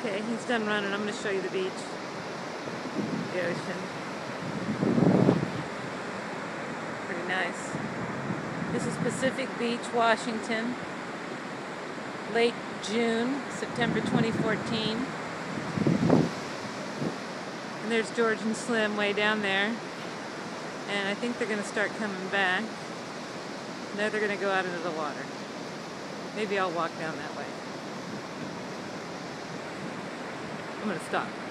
Okay, he's done running. I'm going to show you the beach. The ocean. Pretty nice. This is Pacific Beach, Washington. Late June, September 2014. And there's George and Slim way down there. And I think they're going to start coming back. Now they're going to go out into the water. Maybe I'll walk down that way. I'm to stop.